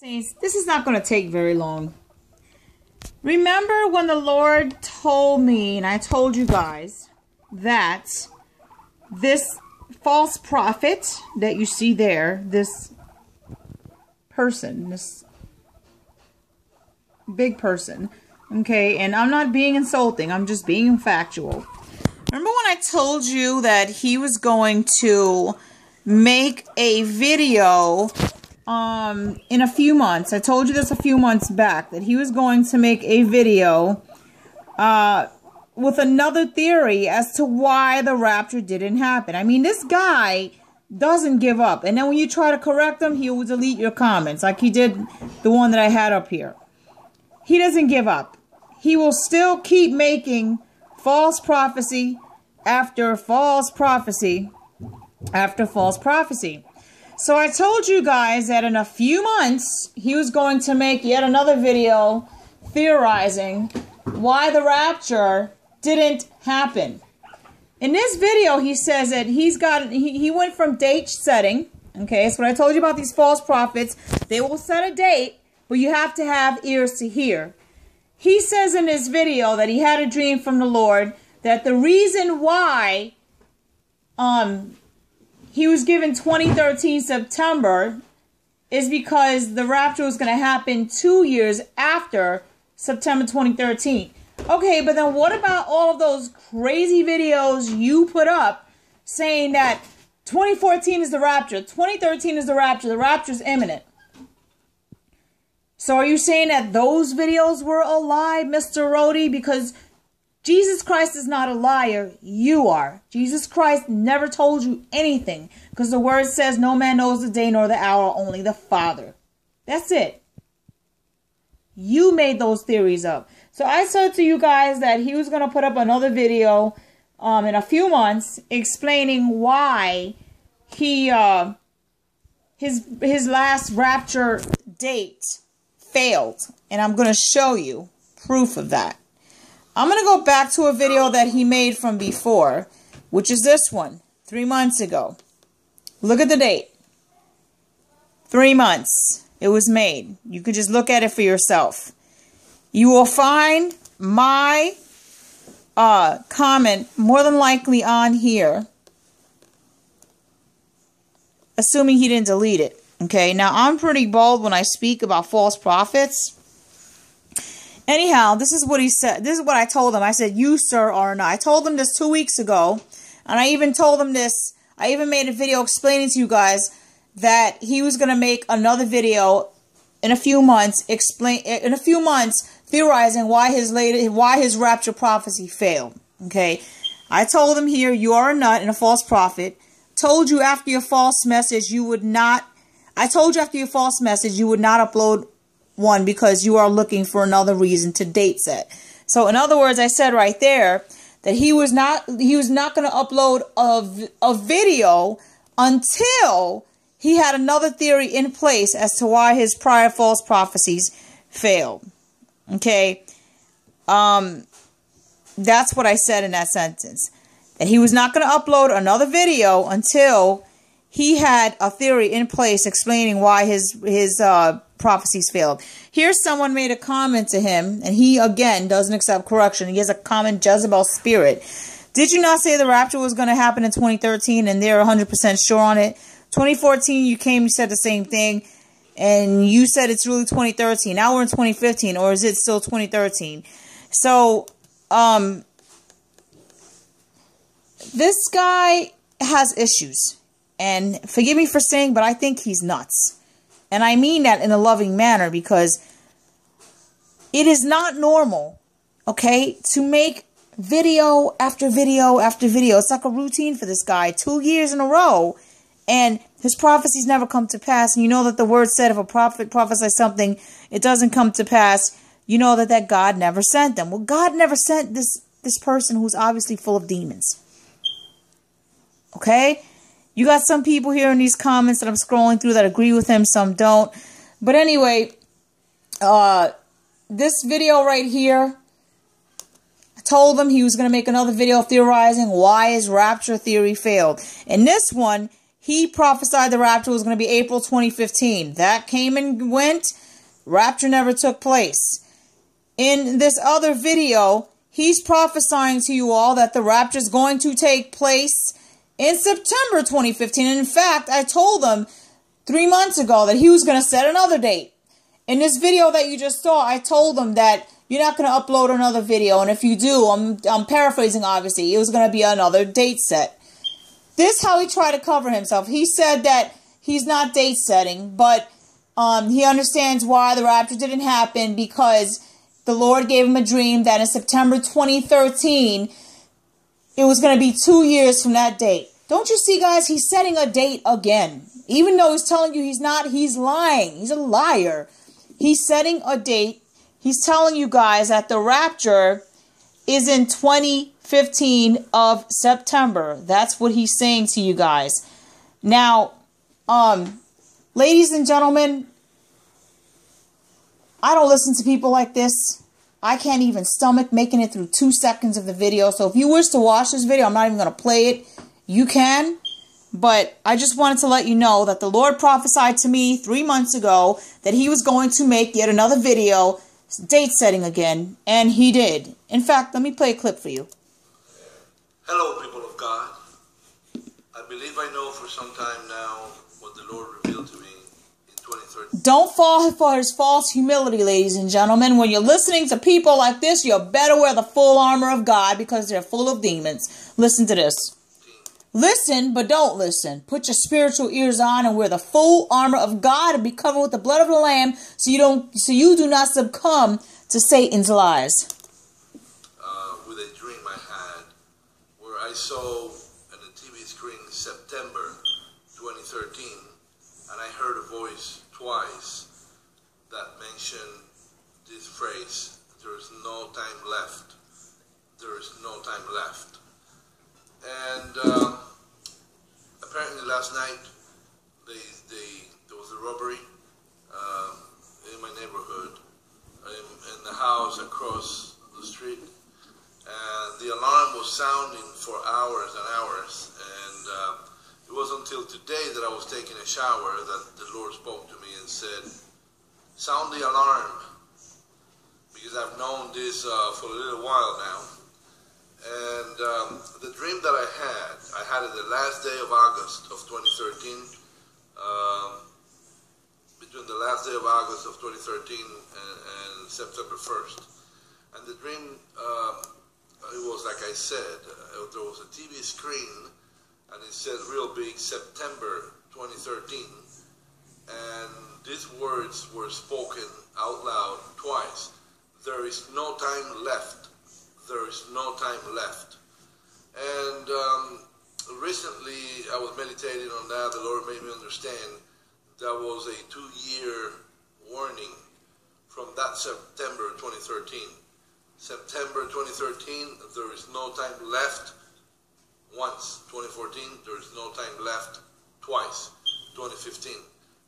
This is not going to take very long. Remember when the Lord told me, and I told you guys, that this false prophet that you see there, this person, this big person, okay, and I'm not being insulting, I'm just being factual. Remember when I told you that he was going to make a video um, in a few months. I told you this a few months back that he was going to make a video uh, with another theory as to why the rapture didn't happen. I mean, this guy doesn't give up. And then when you try to correct him, he will delete your comments like he did the one that I had up here. He doesn't give up. He will still keep making false prophecy after false prophecy after false prophecy. So I told you guys that in a few months, he was going to make yet another video theorizing why the rapture didn't happen. In this video, he says that he's got, he, he went from date setting. Okay, so what I told you about these false prophets, they will set a date, but you have to have ears to hear. He says in this video that he had a dream from the Lord that the reason why um he was given 2013 September is because the rapture was going to happen two years after September 2013. Okay, but then what about all of those crazy videos you put up saying that 2014 is the rapture, 2013 is the rapture, the rapture is imminent? So are you saying that those videos were a lie, Mr. Rody? Because Jesus Christ is not a liar. You are. Jesus Christ never told you anything because the word says no man knows the day nor the hour, only the Father. That's it. You made those theories up. So I said to you guys that he was going to put up another video um, in a few months explaining why he uh, his his last rapture date failed. And I'm going to show you proof of that. I'm going to go back to a video that he made from before, which is this one, three months ago. Look at the date. Three months it was made. You could just look at it for yourself. You will find my uh, comment more than likely on here, assuming he didn't delete it. Okay, now I'm pretty bold when I speak about false prophets. Anyhow, this is what he said. This is what I told him. I said, you, sir, are not. I told him this two weeks ago. And I even told him this. I even made a video explaining to you guys that he was going to make another video in a few months, explain in a few months, theorizing why his later, why his rapture prophecy failed. Okay. I told him here, you are a nut and a false prophet. Told you after your false message, you would not, I told you after your false message, you would not upload one because you are looking for another reason to date set. So in other words, I said right there that he was not he was not going to upload a, a video until he had another theory in place as to why his prior false prophecies failed. Okay? Um that's what I said in that sentence. That he was not going to upload another video until he had a theory in place explaining why his his uh prophecies failed. Here, someone made a comment to him, and he again doesn't accept correction. He has a common Jezebel spirit. Did you not say the rapture was going to happen in 2013 and they're 100% sure on it? 2014, you came, you said the same thing, and you said it's really 2013. Now we're in 2015, or is it still 2013? So, um, this guy has issues. And forgive me for saying, but I think he's nuts. And I mean that in a loving manner because it is not normal, okay, to make video after video after video. It's like a routine for this guy, two years in a row, and his prophecies never come to pass. And you know that the word said if a prophet prophesies something, it doesn't come to pass. You know that that God never sent them. Well, God never sent this this person who's obviously full of demons. Okay? You got some people here in these comments that I'm scrolling through that agree with him, some don't. But anyway, uh, this video right here, I told him he was going to make another video theorizing why his rapture theory failed. In this one, he prophesied the rapture was going to be April 2015. That came and went. Rapture never took place. In this other video, he's prophesying to you all that the rapture is going to take place in September 2015. And in fact, I told him three months ago that he was going to set another date. In this video that you just saw, I told him that you're not going to upload another video. And if you do, I'm, I'm paraphrasing, obviously, it was going to be another date set. This how he tried to cover himself. He said that he's not date setting, but um, he understands why the rapture didn't happen because the Lord gave him a dream that in September 2013, it was going to be two years from that date. Don't you see, guys? He's setting a date again. Even though he's telling you he's not, he's lying. He's a liar. He's setting a date. He's telling you guys that the rapture is in 2015 of September. That's what he's saying to you guys. Now, um, ladies and gentlemen, I don't listen to people like this. I can't even stomach making it through two seconds of the video. So if you wish to watch this video, I'm not even going to play it. You can. But I just wanted to let you know that the Lord prophesied to me three months ago that he was going to make yet another video, date setting again. And he did. In fact, let me play a clip for you. Hello, people of God. I believe I know for some time now what the Lord don't fall for his false humility, ladies and gentlemen. When you're listening to people like this, you better wear the full armor of God because they're full of demons. Listen to this. Listen, but don't listen. Put your spiritual ears on and wear the full armor of God and be covered with the blood of the Lamb so you don't so you do not succumb to Satan's lies. Uh, with a dream I had where I saw on the TV screen September 2013 and I heard a voice twice that mentioned this phrase, there is no time left. There is no time left. And uh, apparently last night they, they, there was a robbery uh, in my neighborhood, in, in the house across the street. And the alarm was sounding for hours and hours. And until today that I was taking a shower that the Lord spoke to me and said, sound the alarm, because I've known this uh, for a little while now. And um, the dream that I had, I had it the last day of August of 2013, um, between the last day of August of 2013 and, and September 1st. And the dream, uh, it was like I said, uh, there was a TV screen and it says real big September 2013 and these words were spoken out loud twice. There is no time left. There is no time left. And um, recently I was meditating on that. The Lord made me understand that was a two-year warning from that September 2013 September 2013 there is no time left once, 2014, there is no time left, twice, 2015.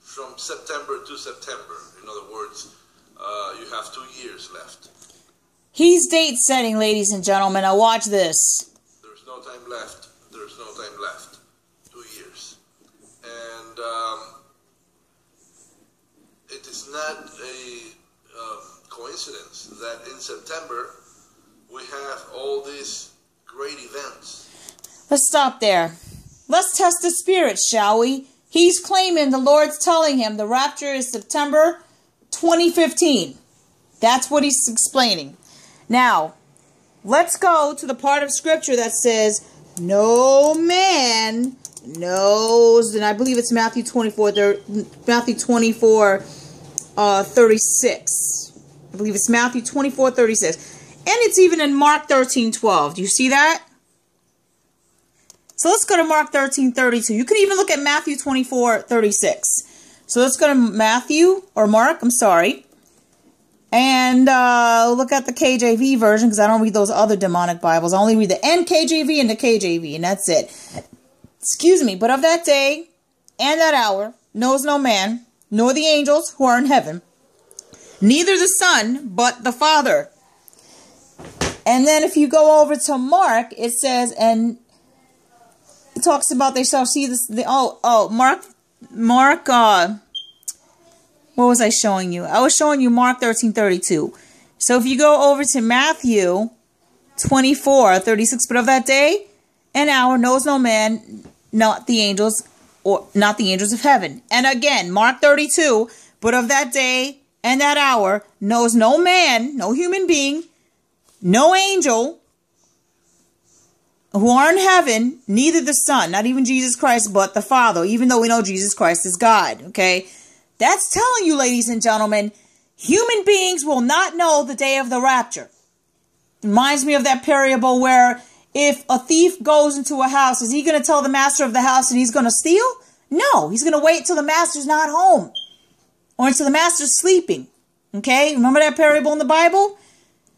From September to September, in other words, uh, you have two years left. He's date setting, ladies and gentlemen. Now watch this. There's no time left. There's no time left. Two years. And um, it is not a uh, coincidence that in September we have all these great events Let's stop there. Let's test the spirit, shall we? He's claiming the Lord's telling him the rapture is September 2015. That's what he's explaining. Now, let's go to the part of scripture that says, No man knows, and I believe it's Matthew 24, Matthew 24, uh, 36. I believe it's Matthew 24, 36. And it's even in Mark 13, 12. Do you see that? So let's go to Mark 13, 32. You can even look at Matthew 24, 36. So let's go to Matthew, or Mark, I'm sorry. And uh, look at the KJV version, because I don't read those other demonic Bibles. I only read the NKJV and the KJV, and that's it. Excuse me, but of that day and that hour knows no man, nor the angels who are in heaven, neither the Son, but the Father. And then if you go over to Mark, it says, and talks about shall see this. The, oh, oh, Mark, Mark. Uh, what was I showing you? I was showing you Mark thirteen thirty two. So if you go over to Matthew 24, 36, but of that day and hour knows no man, not the angels, or not the angels of heaven. And again, Mark 32, but of that day and that hour knows no man, no human being, no angel who are in heaven, neither the Son, not even Jesus Christ, but the Father, even though we know Jesus Christ is God. Okay? That's telling you, ladies and gentlemen, human beings will not know the day of the rapture. Reminds me of that parable where if a thief goes into a house, is he going to tell the master of the house that he's going to steal? No, he's going to wait till the master's not home or until the master's sleeping. Okay, remember that parable in the Bible?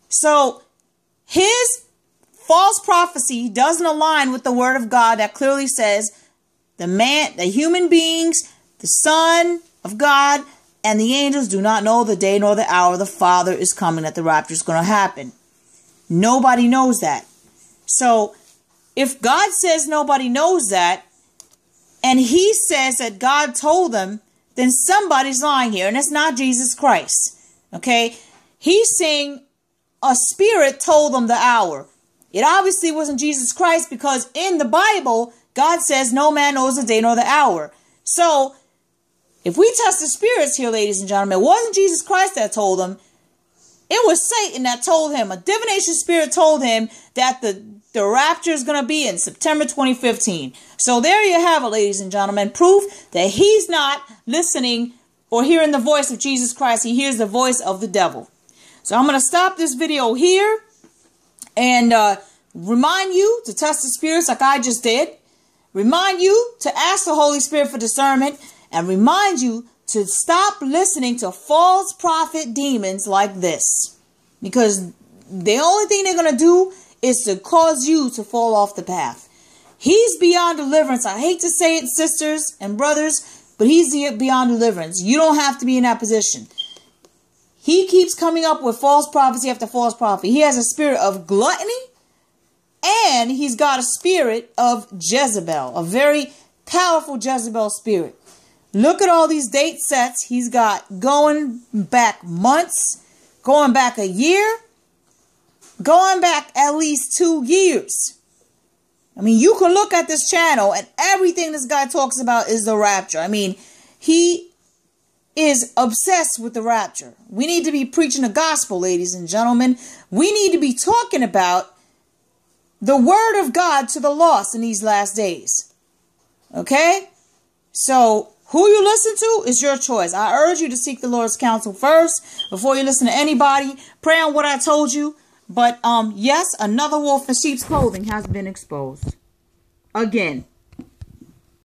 So his false prophecy doesn't align with the word of God that clearly says the man, the human beings, the Son of God, and the angels do not know the day nor the hour the Father is coming that the rapture is going to happen. Nobody knows that. So if God says nobody knows that, and he says that God told them, then somebody's lying here, and it's not Jesus Christ. Okay? He's saying a spirit told them the hour. It obviously wasn't Jesus Christ because in the Bible, God says no man knows the day nor the hour. So, if we test the spirits here, ladies and gentlemen, it wasn't Jesus Christ that told them. It was Satan that told him. A divination spirit told him that the, the rapture is going to be in September 2015. So there you have it, ladies and gentlemen. Proof that he's not listening or hearing the voice of Jesus Christ. He hears the voice of the devil. So I'm going to stop this video here and uh, remind you to test the spirits like I just did. Remind you to ask the Holy Spirit for discernment and remind you to stop listening to false prophet demons like this. Because the only thing they're going to do is to cause you to fall off the path. He's beyond deliverance. I hate to say it, sisters and brothers, but he's beyond deliverance. You don't have to be in that position. He keeps coming up with false prophecy after false prophecy. He has a spirit of gluttony and he's got a spirit of Jezebel, a very powerful Jezebel spirit. Look at all these date sets he's got going back months, going back a year, going back at least two years. I mean, you can look at this channel and everything this guy talks about is the rapture. I mean, he is obsessed with the rapture. We need to be preaching the gospel, ladies and gentlemen. We need to be talking about the word of God to the lost in these last days. Okay? So, who you listen to is your choice. I urge you to seek the Lord's counsel first before you listen to anybody. Pray on what I told you. But um, yes, another wolf in sheep's clothing has been exposed. Again.